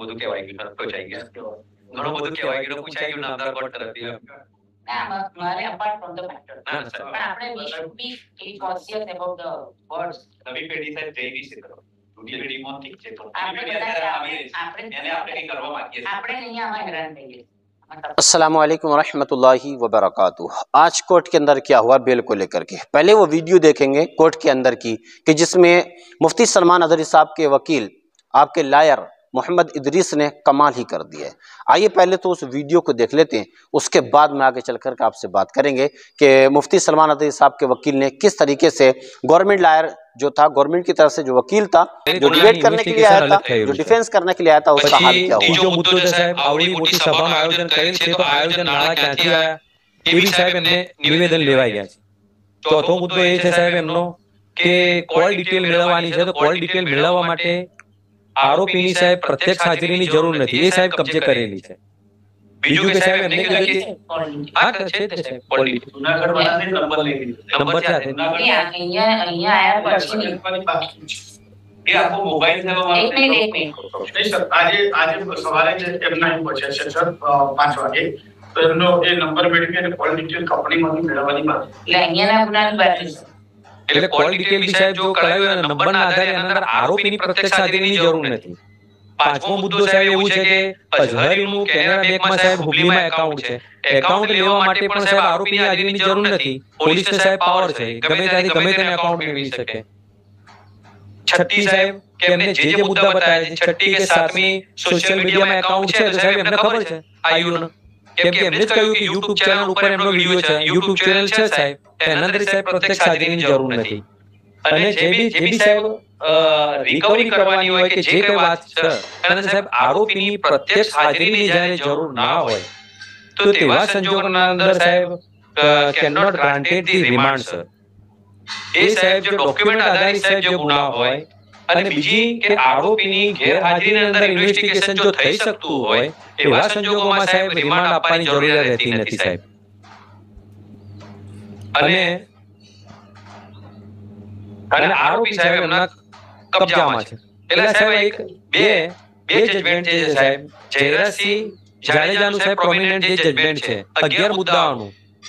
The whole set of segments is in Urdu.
السلام علیکم ورحمۃ اللہ وبرکاتہ آج کورٹ کے اندر کیا ہوا بیل کو لے کر کے پہلے وہ ویڈیو دیکھیں گے کورٹ کے اندر کی کہ جس میں مفتی سلمان اظہری صاحب کے وکیل آپ کے لائر محمد ادریس نے کمال ہی کر دیا ہے آئیے پہلے تو اس ویڈیو کو دیکھ لیتے ہیں اس کے بعد میں آگے چل کر آپ سے بات کریں گے کہ مفتی سلمان صاحب کے وکیل نے کس طریقے سے گورنمنٹ لائر جو تھا گورنمنٹ کی طرف سے جو وکیل تھا جو ڈیفینس کرنے کے لیے آیا تھا جو اس کا حال کیا ہوا આરોપીની સાહેબ પ્રત્યક્ષ હાજરીની જરૂર નથી એ સાહેબ કબજે કરેલી છે બીજું કે સાહેબ એમને કીધું હા છે તે સાહેબ પોલી નંબર છે અહીંયા અહીંયા પછી એ મોબાઈલ લેવા એક સર આજે આજે સવારે એમના પહોંચ્યા છે સર પાંચ વાગે તો એમનો એ નંબર મેળવી અને કોલ ડિટેલ કંપનીમાંથી મેળવવાની બાકી એટલે અહીંયાના ગુનાની બાકી એટલે કોલ ડિટેલ બી સાહેબ જો કરાવ્યું એના નંબરના આધારે એના અંદર આરોપીની પ્રત્યક્ષ હાજરીની જરૂર નથી પાંચમો મુદ્દો સાહેબ એવું છે કે અઝહરીનું કેનેરા બેંકમાં સાહેબ હુબલીમાં એકાઉન્ટ છે એકાઉન્ટ લેવા માટે પણ સાહેબ આરોપીની હાજરીની જરૂર નથી પોલીસને સાહેબ પાવર છે ગમે ત્યાંથી ગમે તેને એકાઉન્ટ મેળવી શકે છઠ્ઠી સાહેબ કે એમને જે જે મુદ્દા બતાવ્યા છે છઠ્ઠી કે સાતમી સોશિયલ મીડિયામાં એકાઉન્ટ છે તો સાહેબ એમને ખબર છે આઈયુનો કેમ કે એમને કહ્યું કે YouTube ચેનલ ઉપર એમનો વિડિયો છે YouTube ચેનલ છે સાહેબ નંદરી સાહેબ પ્રત્યક્ષ હાજરીની જરૂર નથી અને જે બી જે બી સાહેબ રિકવરી કરવાની હોય કે જે કઈ વાત છે નંદર સાહેબ આરોપીની પ્રત્યક્ષ હાજરીની જ્યારે જરૂર ના હોય તો તેવા સંજોગોના અંદર સાહેબ can not granted the remand sir એ સાહેબ જો ડોક્યુમેન્ટ આધારિત સાહેબ જે ગુના હોય અને બીજી કે આરોપીની ગેરહાજરીની અંદર ઇન્વેસ્ટિગેશન જો થઈ શકતું હોય એવા સંજોગોમાં સાહેબ રિમાન્ડ આપવાની જરૂરિયાત રહેતી નથી સાહેબ અને અને આરોપી સાહેબ એમના કબજામાં છે એટલે સાહેબ એક બે બે જજમેન્ટ છે સાહેબ જયરાજસિંહ જાડેજાનું સાહેબ પ્રોમિનન્ટ જે જજમેન્ટ છે અગિયાર મુદ્દાઓનું આ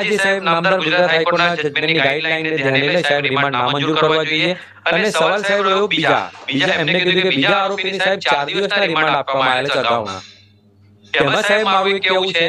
જે સાહેબ નામદાર ગુજરાત કરવા જોઈએ અને સવાલ સાહેબ રહ્યો બીજા સાહેબ ચાર દિવસના આપવામાં આવેલા છે સાહેબ મારું કેવું છે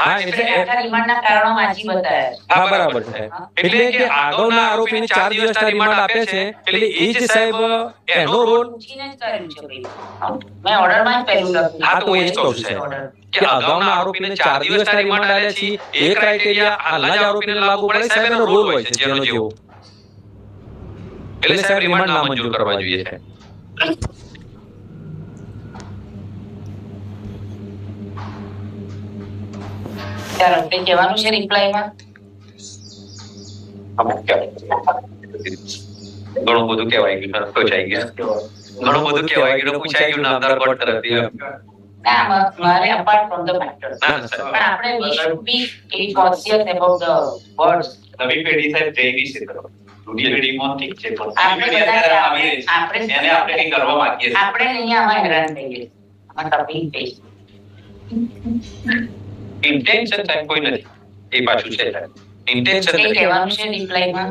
چار دس ریم نام کر Claro, te llevaron un sheriff playback. Vamos, ya. ਗਣੋ ਬੋਦੂ ਕੇ ਵਾਈ ਕਿ ਨਾ ਸੋਚਾਈ ਗਿਆ ਗਣੋ ਬੋਦੂ ਕੇ ਵਾਈ ਕਿ ਨਾ ਪੁਛਾਈ ਕਿ ਨਾ ਅੰਦਰ ਕੋਟ ਕਰ ਦਿਆ ਨਾ ਮਾ ਮਾਰੇ ਅਪਾਰਟ ਫਰਮ ਦਾ ਮੈਟਰ ਨਾ ਸਰ ਆਪਣੇ we should be in conscious about the words ਨਵੀਂ ਪੀੜ੍ਹੀ ਸਾਹਿਬ ਜੇ ਵੀ ਸੇ ਕਰੋ ਦੂਜੀ ਪੀੜ੍ਹੀ ਮੋਂ ਠੀਕ ਚੇ ਕਰੋ ਆਪਣੇ ਨਹੀਂ ਆਪਣੇ ਕੀ ਕਰਵਾ ਮਾਕੀ ਆਪਣੇ ਨਹੀਂ ਆਪਣੇ ਹੈਰਾਨ ਨਹੀਂ ਆਪਣਾ ਤਾਂ ਵੀ ਪੇਸ਼ ઇન્ટેન્શન સાહેબ કોઈ નથી એ પાછું છે ઇન્ટેન્શન એ કહેવાનું છે રિપ્લાયમાં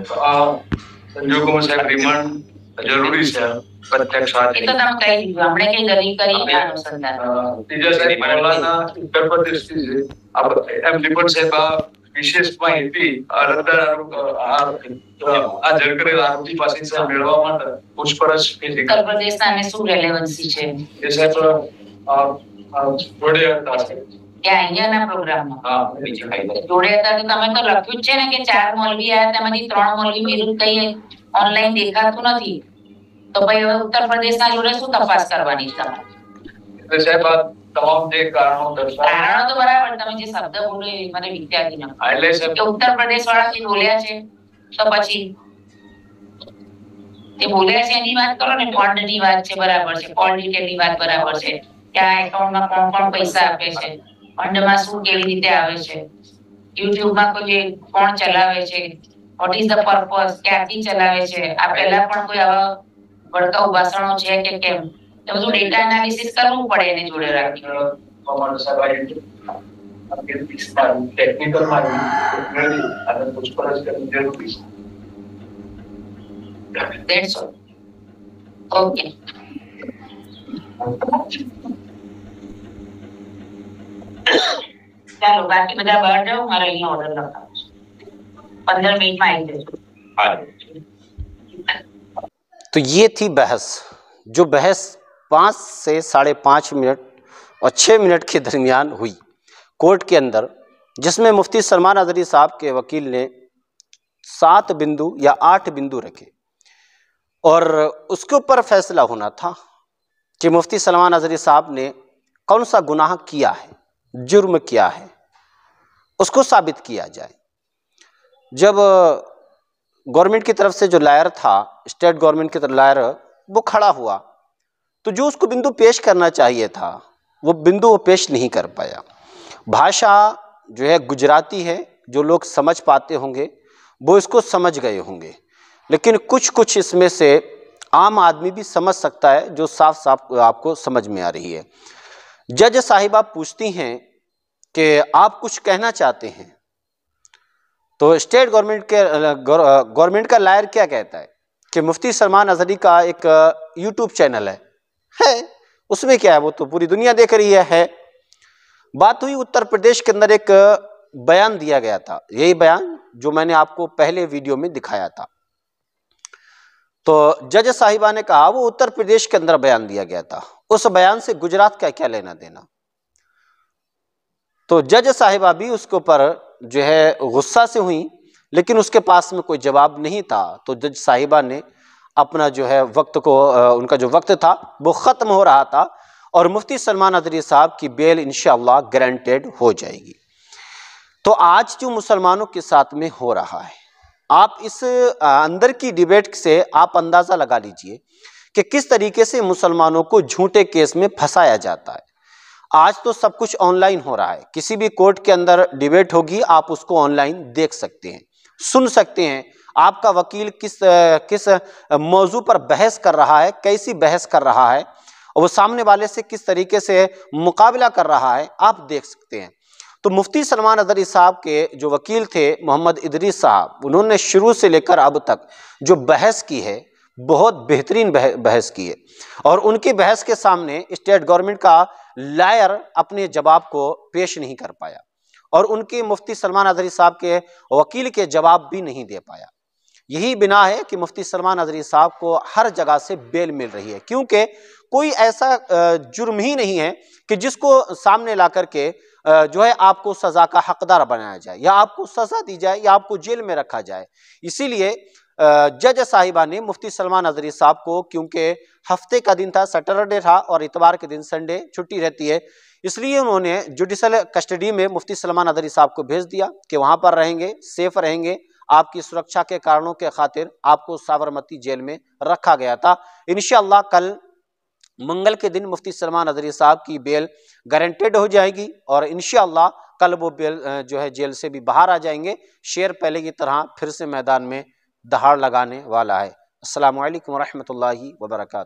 સંજોગોમાં સાહેબ રિમાન્ડ જરૂરી છે પ્રત્યક્ષ વાત એ તો તમે કહી દીધું આપણે કઈ ગરી કરી અનુસંધાન તીજો સાહેબ મરવાના ઉત્તર પ્રદેશ થી છે એમ રિમાન્ડ સાહેબ આ વિશેષ માહિતી અરંદર આ જળકરે આપની પાસે સાહેબ મેળવવા માટે પૂછપરછ કે ઉત્તર પ્રદેશ સામે શું રેલેવન્સી છે એ સાહેબ આ વડે અંતા છે લખ્યું છે ને કે ચાર મોલવી આવ્યા ત્રણ મોલવી કઈ ઓનલાઈન દેખાતું નથી ઉત્તર શબ્દ બોલે મને વિદ્યાર્થી એટલે કે પ્રદેશ વાળા બોલ્યા છે તો પછી તે બોલ્યા છે એની વાત કરો ને ફંડ ની વાત છે બરાબર છે ફંડ ની વાત બરાબર છે કે આ એકાઉન્ટમાં કોણ કોણ પૈસા આપે છે ફંડમાં શું કેવી રીતે આવે છે યુટ્યુબમાં કોઈ કોણ ચલાવે છે વોટ ઇઝ ધ પર્પસ ક્યાંથી ચલાવે છે આ પહેલા પણ કોઈ આવા ભડકા ઉભાસણો છે કે કેમ એ બધું ડેટા એનાલિસિસ કરવું પડે એને જોડે રાખીને ટેકનિકલ અને That's all. Okay. ચાલો બાકી બધા બહાર જાઓ મારે અહીંયા ઓર્ડર પંદર મિનિટમાં આવી તો یہ تھی بحث جو بحث پانچ سے ساڑھے پانچ منٹ اور چھ منٹ کے درمیان ہوئی کورٹ کے اندر جس میں مفتی سلمان نظری صاحب کے وکیل نے سات بندو یا آٹھ بندو رکھے اور اس کے اوپر فیصلہ ہونا تھا کہ مفتی سلمان نظری صاحب نے کون سا گناہ کیا ہے جرم کیا ہے اس کو ثابت کیا جائے جب گورنمنٹ کی طرف سے جو لائر تھا اسٹیٹ گورنمنٹ کی طرف لائر وہ کھڑا ہوا تو جو اس کو بندو پیش کرنا چاہیے تھا وہ بندو وہ پیش نہیں کر پایا بھاشا جو ہے گجراتی ہے جو لوگ سمجھ پاتے ہوں گے وہ اس کو سمجھ گئے ہوں گے لیکن کچھ کچھ اس میں سے عام آدمی بھی سمجھ سکتا ہے جو صاف صاف آپ کو سمجھ میں آ رہی ہے جج صاحبہ پوچھتی ہیں کہ آپ کچھ کہنا چاہتے ہیں تو اسٹیٹ گورمنٹ کے گورنمنٹ کا لائر کیا کہتا ہے کہ مفتی سلمان نظری کا ایک یوٹیوب چینل ہے اس میں کیا ہے وہ تو پوری دنیا دیکھ رہی ہے بات ہوئی اتر پردیش کے اندر ایک بیان دیا گیا تھا یہی بیان جو میں نے آپ کو پہلے ویڈیو میں دکھایا تھا تو جج صاحبہ نے کہا وہ اتر پردیش کے اندر بیان دیا گیا تھا اس بیان سے گجرات کا کیا لینا دینا تو جج صاحبہ بھی اس کے اوپر جو ہے غصہ سے ہوئیں لیکن اس کے پاس میں کوئی جواب نہیں تھا تو جج صاحبہ نے اپنا جو ہے وقت کو ان کا جو وقت تھا وہ ختم ہو رہا تھا اور مفتی سلمان ادری صاحب کی بیل انشاءاللہ گرانٹیڈ ہو جائے گی تو آج جو مسلمانوں کے ساتھ میں ہو رہا ہے آپ اس اندر کی ڈیبیٹ سے آپ اندازہ لگا لیجئے کہ کس طریقے سے مسلمانوں کو جھوٹے کیس میں پھنسایا جاتا ہے آج تو سب کچھ آن لائن ہو رہا ہے کسی بھی کورٹ کے اندر ڈبیٹ ہوگی آپ اس کو آن لائن دیکھ سکتے ہیں سن سکتے ہیں آپ کا وکیل کس کس موضوع پر بحث کر رہا ہے کیسی بحث کر رہا ہے وہ سامنے والے سے کس طریقے سے مقابلہ کر رہا ہے آپ دیکھ سکتے ہیں تو مفتی سلمان اظہری صاحب کے جو وکیل تھے محمد ادری صاحب انہوں نے شروع سے لے کر اب تک جو بحث کی ہے بہت بہترین بحث کی ہے اور ان کی بحث کے سامنے اسٹیٹ گورنمنٹ کا لائر اپنے جواب کو پیش نہیں کر پایا اور ان کے کے کے مفتی سلمان صاحب وکیل جواب بھی نہیں دے پایا یہی بنا ہے کہ مفتی سلمان نظری صاحب کو ہر جگہ سے بیل مل رہی ہے کیونکہ کوئی ایسا جرم ہی نہیں ہے کہ جس کو سامنے لا کر کے جو ہے آپ کو سزا کا حقدار بنایا جائے یا آپ کو سزا دی جائے یا آپ کو جیل میں رکھا جائے اسی لیے جج صاحبہ نے مفتی سلمان نظری صاحب کو کیونکہ ہفتے کا دن تھا سٹرڈے تھا اور اتوار کے دن سنڈے چھٹی رہتی ہے اس لیے انہوں نے جوڈیشل کسٹڈی میں مفتی سلمان نظری صاحب کو بھیج دیا کہ وہاں پر رہیں گے سیف رہیں گے آپ کی سرکچھا کے کارنوں کے خاطر آپ کو ساورمتی جیل میں رکھا گیا تھا انشاءاللہ کل منگل کے دن مفتی سلمان نظری صاحب کی بیل گارنٹیڈ ہو جائے گی اور انشاءاللہ کل وہ بیل جو ہے جیل سے بھی باہر آ جائیں گے شیر پہلے کی طرح پھر سے میدان میں دہاڑ لگانے والا ہے السلام علیکم ورحمۃ اللہ وبرکاتہ